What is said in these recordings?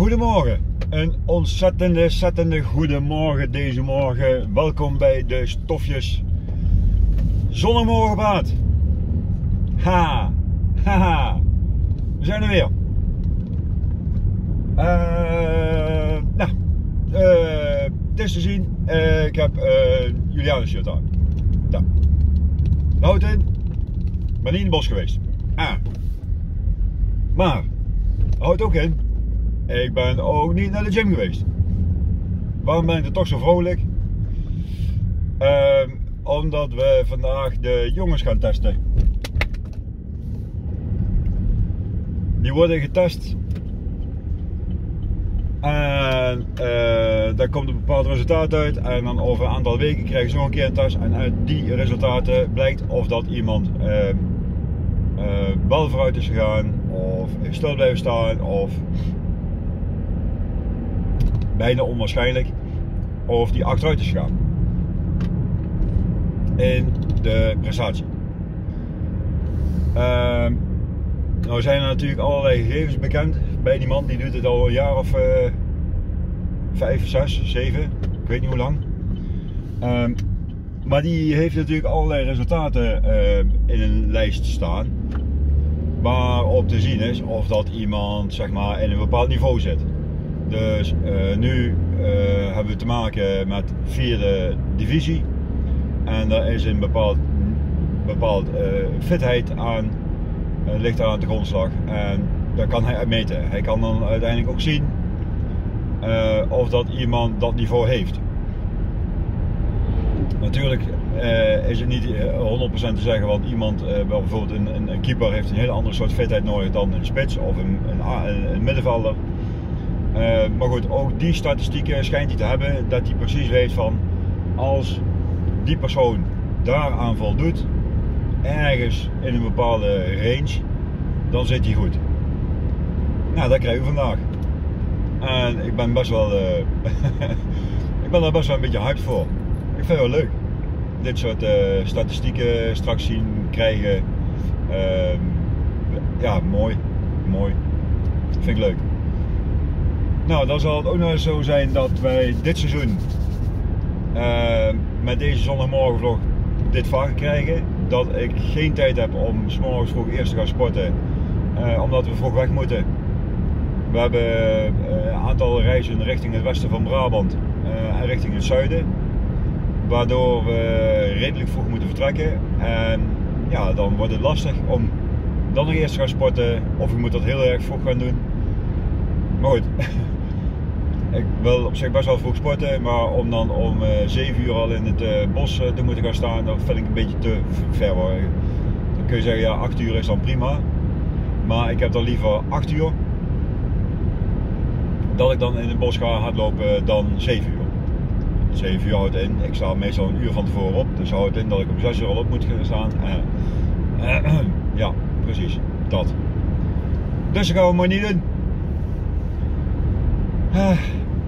Goedemorgen, een ontzettende, zettende goedemorgen deze morgen. Welkom bij de Stofjes Zondagmorgenpraat. Ha, haha, we zijn er weer. Uh, nou, uh, het is te zien, uh, ik heb Julianus shirt aan. Nou, houd in, ben niet in het bos geweest. Ah. Maar, houd ook in, ik ben ook niet naar de gym geweest. Waarom ben ik er toch zo vrolijk? Uh, omdat we vandaag de jongens gaan testen. Die worden getest. En uh, daar komt een bepaald resultaat uit. En dan over een aantal weken krijgen ze nog een keer een test. En uit die resultaten blijkt of dat iemand uh, uh, wel vooruit is gegaan. Of stil blijven staan. Of bijna onwaarschijnlijk, of die achteruit is gegaan in de prestatie. Uh, nou zijn er natuurlijk allerlei gegevens bekend bij die man, die doet het al een jaar of uh, 5, 6, 7, ik weet niet hoe lang. Uh, maar die heeft natuurlijk allerlei resultaten uh, in een lijst staan. Waarop te zien is of dat iemand zeg maar in een bepaald niveau zit. Dus uh, nu uh, hebben we te maken met vierde divisie. En daar is een bepaald, bepaald uh, fitheid aan, ligt aan de grondslag. En daar kan hij meten. Hij kan dan uiteindelijk ook zien of dat iemand dat niveau heeft. Natuurlijk is het niet 100% te zeggen, want iemand, bijvoorbeeld een, een, een, keeper, heeft een hele andere soort fitheid nodig dan een spits of een, een, een middenvelder. Uh, maar goed, ook die statistieken schijnt hij te hebben dat hij precies weet van als die persoon daaraan voldoet, ergens in een bepaalde range, dan zit hij goed. Nou, dat krijgen we vandaag. En ik ben best wel, uh, ik ben daar best wel een beetje hyped voor. Ik vind het wel leuk. Dit soort uh, statistieken straks zien, krijgen. Ehm, ja, mooi. Mooi. Vind ik leuk. Nou, dan zal het ook nog eens zo zijn dat wij dit seizoen uh, met deze zondagmorgenvlog dit vaker krijgen. Dat ik geen tijd heb om s morgens vroeg eerst te gaan sporten, uh, omdat we vroeg weg moeten. We hebben uh, een aantal reizen richting het westen van Brabant en richting het zuiden. Waardoor we redelijk vroeg moeten vertrekken. En ja, dan wordt het lastig om dan nog eerst te gaan sporten. Of ik moet dat heel erg vroeg gaan doen. Goed, ik wil op zich best wel vroeg sporten, maar om dan om uh, 7 uur al in het uh, bos uh, te moeten gaan staan, dat vind ik een beetje te ver. Dan kun je zeggen, ja, 8 uur is dan prima. Maar ik heb dan liever 8 uur dat ik dan in het bos ga hardlopen dan 7 uur. 7 uur houdt in, ik sta meestal een uur van tevoren op, dus houdt in dat ik om 6 uur al op moet gaan staan. ja, precies, dat. Dus dat gaan we maar niet doen.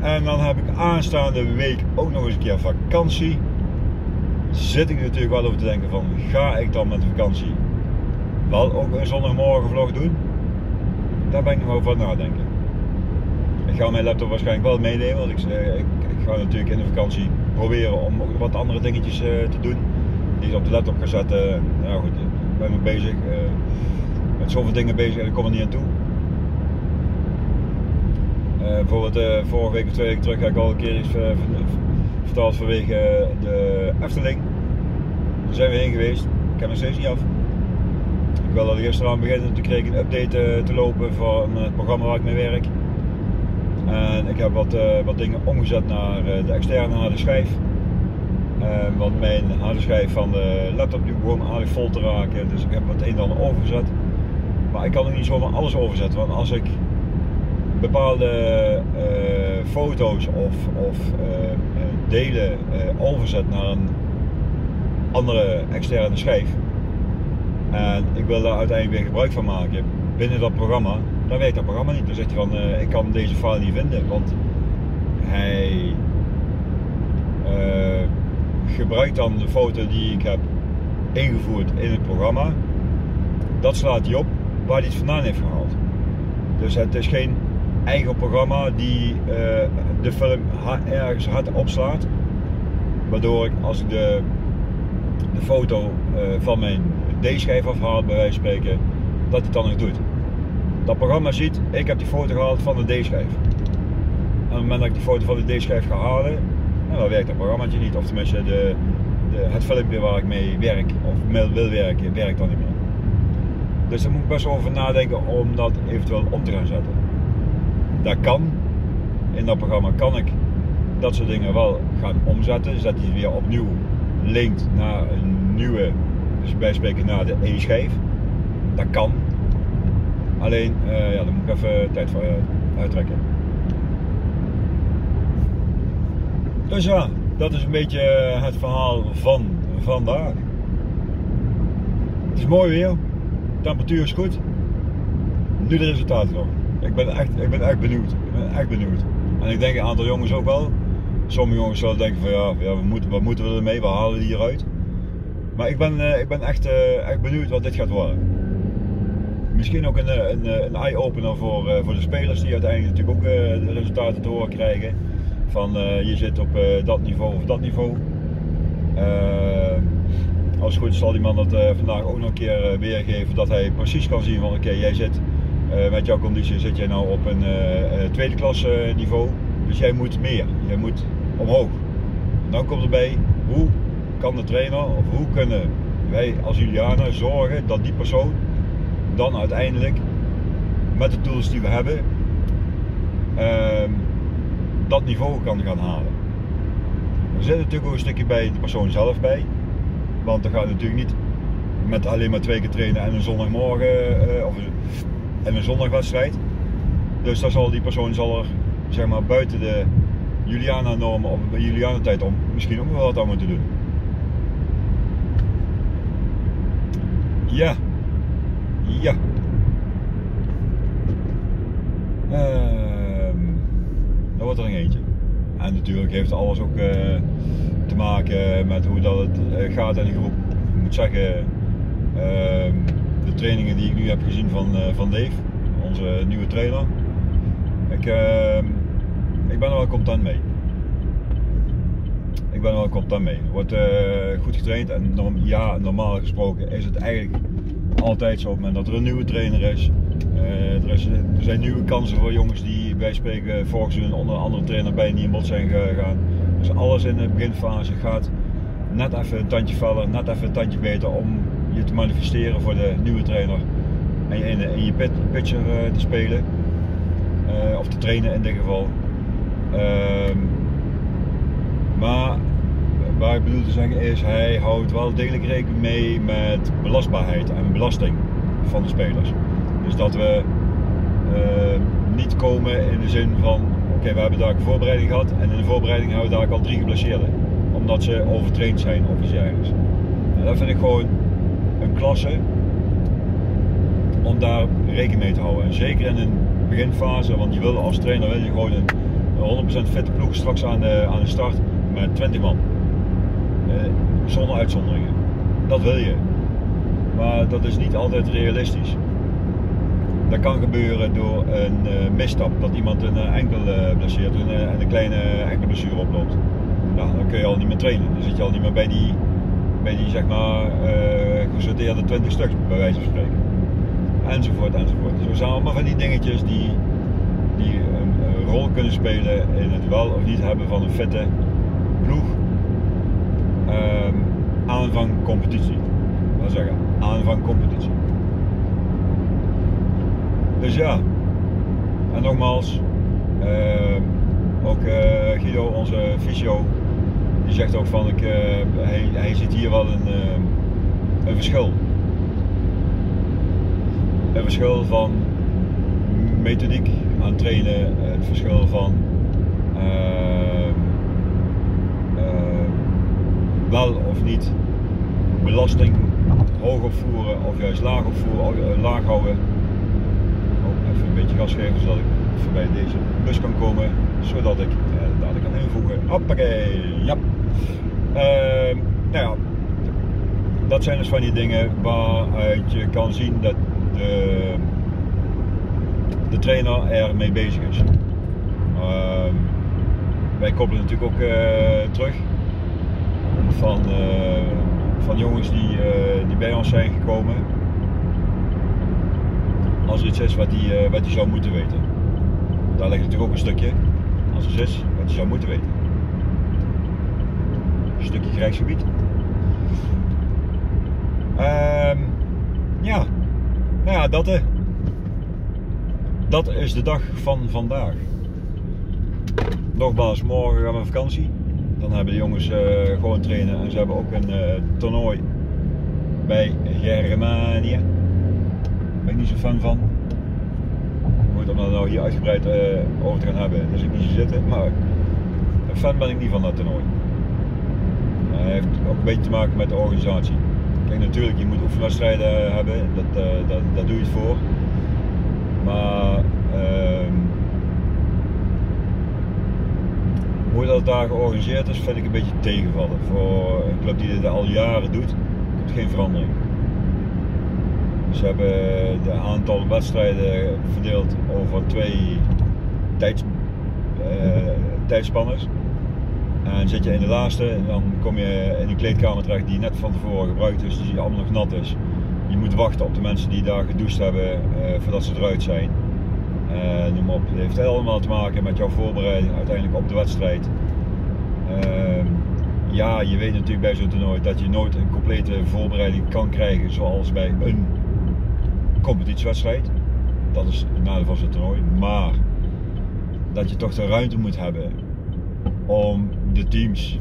En dan heb ik aanstaande week ook nog eens een keer vakantie. Zit ik natuurlijk wel over te denken van, ga ik dan met vakantie wel ook een zondagmorgenvlog doen? Daar ben ik nog over aan nadenken. Ik ga mijn laptop waarschijnlijk wel meenemen, want ik, ik, ga natuurlijk in de vakantie proberen om ook wat andere dingetjes uh, te doen. Die ik op de laptop ga zetten. Nou goed, ik ben me bezig. Uh, met zoveel dingen bezig en ik kom er niet aan toe. Uh, bijvoorbeeld uh, vorige week of twee weken terug heb ik al een keer iets uh, verteld vanwege de Efteling. Daar zijn we heen geweest. Ik heb nog steeds niet af. Ik wilde er gisteren aan beginnen. Toen kreeg ik een update te lopen van het programma waar ik mee werk. En ik heb wat, wat dingen omgezet naar de externe harde schijf. want mijn harde schijf van de laptop nu begon aardig vol te raken. Dus ik heb wat een en ander overgezet. Maar ik kan er niet zomaar alles overzetten. Want als ik bepaalde uh, foto's of, of uh, delen uh, overzet naar een andere externe schijf en ik wil daar uiteindelijk weer gebruik van maken binnen dat programma, dan weet dat programma niet. Dan zegt hij van ik kan deze file niet vinden, want hij gebruikt dan de foto die ik heb ingevoerd in het programma. Dat slaat hij op waar hij het vandaan heeft gehaald. Dus het is geen eigen programma die uh, de film ergens hard opslaat. Waardoor ik als ik de, de foto uh, van mijn D-schijf afhaal, bij wijze van spreken, dat het dan nog doet. Dat programma ziet, ik heb die foto gehaald van de D-schijf. En op het moment dat ik die foto van de D-schijf ga halen, nou, dan werkt dat programma niet. Of tenminste, de, de, het filmpje waar ik mee werk of wil, werken, werkt dan niet meer. Dus daar moet ik best over nadenken om dat eventueel om te gaan zetten. Dat kan. In dat programma kan ik dat soort dingen wel gaan omzetten. Dus dat weer opnieuw linkt naar een nieuwe, dus bij spreken naar de E-schijf. Dat kan. Alleen, uh, ja, daar moet ik even tijd voor uh, uittrekken. Dus ja, dat is een beetje het verhaal van vandaag. Het is mooi weer, de temperatuur is goed. Nu de resultaten nog. Ik ben echt, ik ben echt benieuwd. Ik ben echt benieuwd. En ik denk een aantal jongens ook wel. Sommige jongens zullen denken van ja, ja we moeten, wat moeten we ermee? Waar halen we die hieruit? Maar ik ben, eh, ik ben echt, eh, echt benieuwd wat dit gaat worden. Misschien ook een, eh, een, een eye-opener voor, voor de spelers die uiteindelijk natuurlijk ook de resultaten te horen krijgen. Van je zit op dat niveau of dat niveau. als het goed is zal die man dat vandaag ook nog een keer weergeven. Dat hij precies kan zien van oké, jij zit met jouw conditie zit jij nou op een tweede klasse niveau. Dus jij moet meer. Jij moet omhoog. dan komt erbij, hoe kan de trainer of hoe kunnen wij als Juliana zorgen dat die persoon dan uiteindelijk met de tools die we hebben ehm, dat niveau kan gaan halen. Er zit natuurlijk ook een stukje bij de persoon zelf bij. Want dan gaat natuurlijk niet met alleen maar twee keer trainen en een zondagmorgen uh, of en een zondagwedstrijd. Dus daar zal die persoon zal er zeg maar buiten de Juliana-normen of Juliana-tijd om misschien ook wel wat aan moeten doen. Ja. Ja. Uh, dat wordt er een eentje. En natuurlijk heeft alles ook uh, te maken met hoe dat het uh, gaat in de groep. Ik moet zeggen, uh, de trainingen die ik nu heb gezien van, uh, van Dave, onze nieuwe trainer. Ik, ehm, ik ben er wel content mee. Ik ben wel content mee. Wordt uh, goed getraind en ja, normaal gesproken is het eigenlijk altijd zo op moment dat er een nieuwe trainer is. Uh, er, er, zijn nieuwe kansen voor jongens die bij spreken seizoen onder andere trainer bij bod zijn gegaan. Dus alles in de beginfase gaat net even een tandje feller, net even een tandje beter om te manifesteren voor de nieuwe trainer en je in, in je pitcher uh, te spelen. Uh, of te trainen in dit geval. Ehm, maar waar ik bedoel te zeggen is, hij houdt wel degelijk rekening mee met belastbaarheid en belasting van de spelers. Dus dat we ehm, niet komen in de zin van, oké, we hebben daar een voorbereiding gehad en in de voorbereiding hebben we daar al drie geblesseerden. Omdat ze overtraind zijn of iets dergelijks. En dat vind ik gewoon klasse om daar rekening mee te houden. En zeker in een beginfase, want je wil als trainer wil je gewoon een 100% fitte ploeg straks aan de, aan de start met 20 man. Eh, zonder uitzonderingen. Dat wil je. Maar dat is niet altijd realistisch. Dat kan gebeuren door een uh, misstap, dat iemand een uh, enkel uh, blesseert en, en een kleine enkelblessure oploopt. Nou, dan kun je al niet meer trainen. Dan zit je al niet meer bij die, bij die zeg maar, gesorteerde 20 stuks, bij wijze van spreken. Enzovoort, enzovoort. Zo zijn allemaal van die dingetjes die die een, rol kunnen spelen in het wel of niet hebben van een vette ploeg. Um, aanvang competitie. Wat zeggen, aanvang competitie. Dus ja, en nogmaals, uh, ook uh, Guido, onze fysio, die zegt ook van ik, uh, hij, hij ziet hier wel een, ehm, een verschil. Een verschil van methodiek aan trainen, het verschil van uh, wel of niet belasting hoog opvoeren of juist laag opvoeren, eh, laag houden. Oh, even een beetje gas geven zodat ik voorbij deze bus kan komen, zodat ik uh, dadelijk kan invoegen. Hoppakee, ja. Uh, nou ja, dat zijn dus van die dingen waaruit je kan zien dat de de trainer ermee bezig is. Ehm, wij koppelen natuurlijk ook terug van, van jongens die, die bij ons zijn gekomen. Als er iets is wat hij wat zou moeten weten. Daar ligt natuurlijk ook een stukje, als er iets is wat hij zou moeten weten. Een stukje krijgsgebied. Ehm, ja, nou ja, dat, uh, dat is de dag van vandaag. Nogmaals, morgen gaan we vakantie. Dan hebben de jongens uh, gewoon trainen en ze hebben ook een uh, toernooi bij Germanië. Daar ben ik niet zo fan van. Goed om dat nou hier uitgebreid over te gaan hebben, dus ik niet zo zitten. Maar fan ben ik niet van dat toernooi. Hij heeft ook een beetje te maken met de organisatie. Kijk, natuurlijk, je moet oefenwedstrijden hebben, dat, uh, dat, dat doe je het voor. Maar uh, hoe dat daar georganiseerd is, vind ik een beetje tegenvallen. Voor een club die dit al jaren doet, komt geen verandering. Ze hebben de aantal wedstrijden verdeeld over twee tijds, uh, tijdspannes. En zit je in de laatste, dan kom je in een kleedkamer terecht die net van tevoren gebruikt is, dus die allemaal nog nat is. Je moet wachten op de mensen die daar gedoucht hebben uh, voordat ze eruit zijn. Uh, noem op. Het heeft allemaal te maken met jouw voorbereiding uiteindelijk op de wedstrijd. Uh, ja, je weet natuurlijk bij zo'n toernooi dat je nooit een complete voorbereiding kan krijgen zoals bij een competitiewedstrijd. Dat is het nadeel van zo'n toernooi. Maar dat je toch de ruimte moet hebben om de teams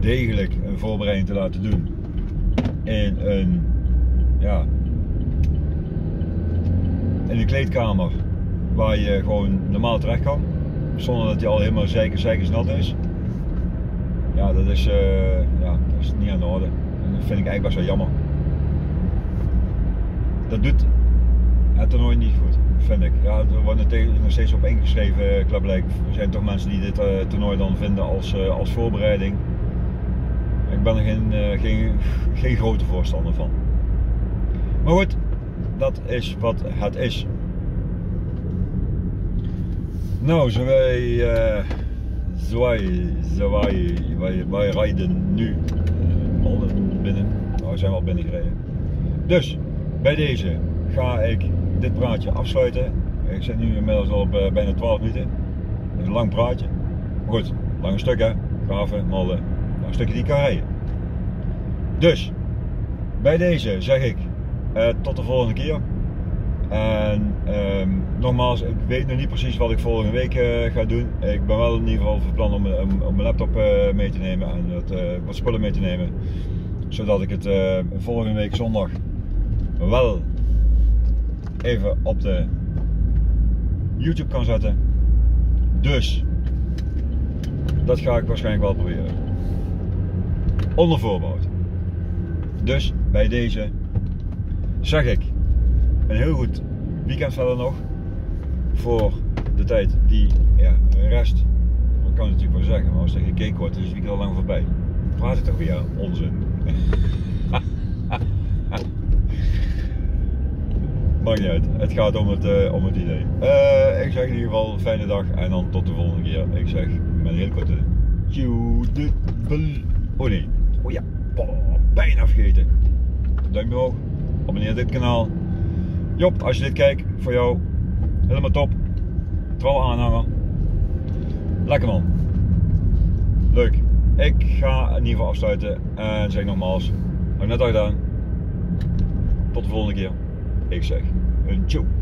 degelijk een voorbereiding te laten doen in een, ja, in een kleedkamer waar je gewoon normaal terecht kan zonder dat je al helemaal zeker zeker nat is. Ja, dat is, uh, ja, dat is niet aan de orde. En dat vind ik eigenlijk best wel jammer. Dat doet het toernooi niet goed vind ik. Ja, er wordt nog steeds op ingeschreven, Club Er zijn toch mensen die dit uh, toernooi dan vinden als, uh, als voorbereiding. Ik ben er geen, geen, geen grote voorstander van. Maar goed, dat is wat het is. Nou, zo wij, zo wij, wij, wij, rijden nu uh, binnen. Nou, we zijn wel binnen gereden. Dus, bij deze ga ik dit praatje afsluiten. Ik zit nu inmiddels al op uh, bijna 12 minuten. Is een lang praatje. Maar goed, stuk hè. Graven, mallen. Een stukje die kan rijden. Dus, bij deze zeg ik uh, tot de volgende keer. En um, nogmaals, ik weet nog niet precies wat ik volgende week uh, ga doen. Ik ben wel in ieder geval van plan om, mijn laptop mee te nemen en wat, spullen mee te nemen. Zodat ik het volgende week zondag wel even op de YouTube kan zetten. Dus dat ga ik waarschijnlijk wel proberen. Onder voorbehoud. Dus bij deze zeg ik een heel goed weekend verder nog. Voor de tijd die ja, rest. Dat kan ik natuurlijk wel zeggen, maar als er gekeken wordt, is het weekend al lang voorbij. Praat ik toch weer onzin. maakt niet uit. Het gaat om het, uh, om het idee. Uh, ik zeg in ieder geval fijne dag en dan tot de volgende keer. Ik zeg met een heel korte Oh nee. Oh ja. Bijna vergeten. Duimpje omhoog. Abonneer dit kanaal. Job, als je dit kijkt, voor jou helemaal top. Trouw aanhanger. Lekker man. Leuk. Ik ga in ieder geval afsluiten en zeg nogmaals, heb net al gedaan. Tot de volgende keer. Ik zeg een tjoe.